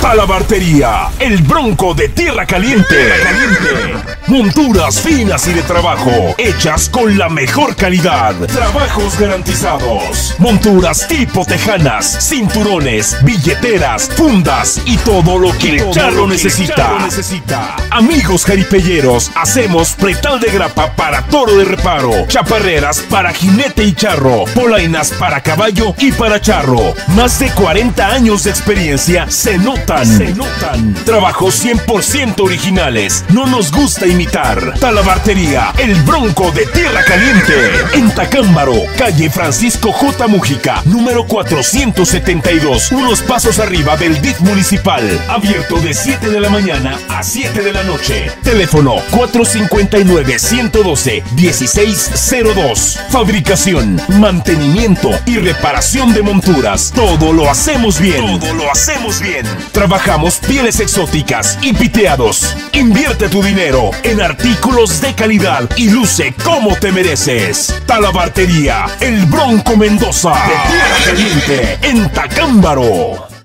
Talabartería, el bronco de tierra caliente. Monturas finas y de trabajo, hechas con la mejor calidad. Trabajos garantizados. Monturas tipo tejanas, cinturones, billeteras, fundas y todo lo que el charro necesita. Amigos jaripelleros, hacemos pretal de grapa para toro de reparo, chaparreras para jinete y charro, polainas para caballo y para charro. Más de 40 años de experiencia se notan. Se notan. Trabajos 100% originales. No nos gusta imitar. Talabartería, el bronco de tierra caliente. En Tacámbaro, calle Francisco J. Mujica, número 472. Unos pasos arriba del DIF municipal. Abierto de 7 de la mañana a 7 de la noche. Teléfono 459-112-1602. Fabricación, mantenimiento y reparación de monturas. Todo lo hacemos bien. Todo lo hacemos bien. Trabajamos pieles exóticas y piteados. Invierte tu dinero en artículos de calidad y luce como te mereces. Talabartería, el Bronco Mendoza. De Tierra Caliente, en Tacámbaro.